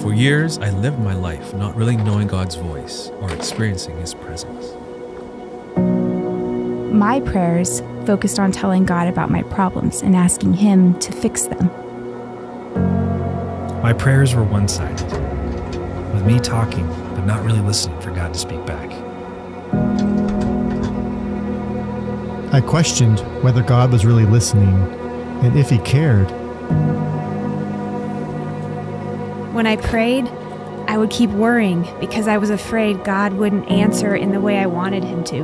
For years, I lived my life not really knowing God's voice or experiencing His presence. My prayers focused on telling God about my problems and asking Him to fix them. My prayers were one sided, with me talking but not really listening for God to speak back. I questioned whether God was really listening and if He cared. When I prayed, I would keep worrying because I was afraid God wouldn't answer in the way I wanted Him to.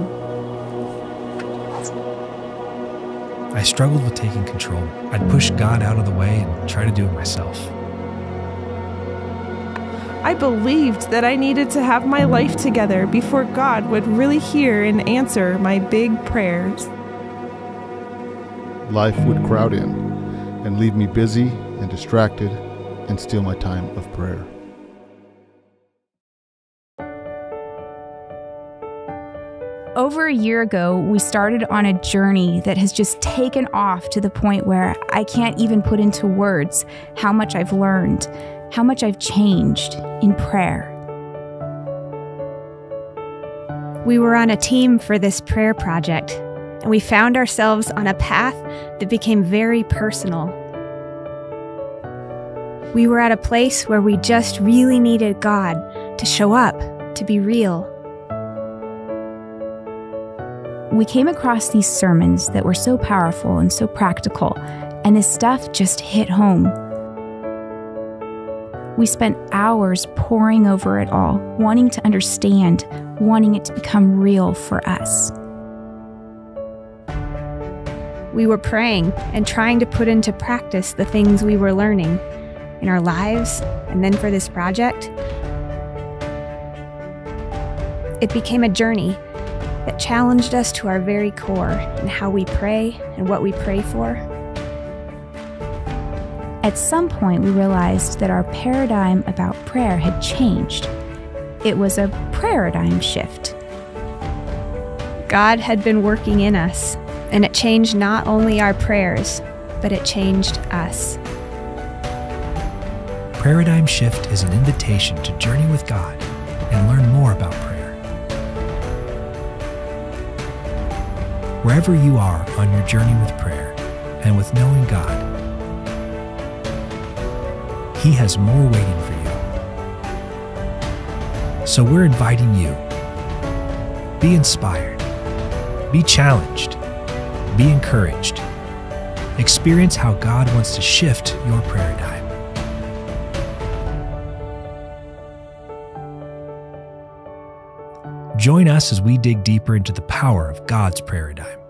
I struggled with taking control. I'd push God out of the way and try to do it myself. I believed that I needed to have my life together before God would really hear and answer my big prayers. Life would crowd in and leave me busy and distracted and steal my time of prayer. Over a year ago, we started on a journey that has just taken off to the point where I can't even put into words how much I've learned, how much I've changed in prayer. We were on a team for this prayer project, and we found ourselves on a path that became very personal. We were at a place where we just really needed God to show up, to be real. We came across these sermons that were so powerful and so practical, and this stuff just hit home. We spent hours poring over it all, wanting to understand, wanting it to become real for us. We were praying and trying to put into practice the things we were learning in our lives and then for this project. It became a journey that challenged us to our very core in how we pray and what we pray for. At some point, we realized that our paradigm about prayer had changed. It was a paradigm shift. God had been working in us, and it changed not only our prayers, but it changed us. Prayeradigm Shift is an invitation to journey with God and learn more about prayer. Wherever you are on your journey with prayer and with knowing God, He has more waiting for you. So we're inviting you. Be inspired. Be challenged. Be encouraged. Experience how God wants to shift your paradigm. Join us as we dig deeper into the power of God's paradigm.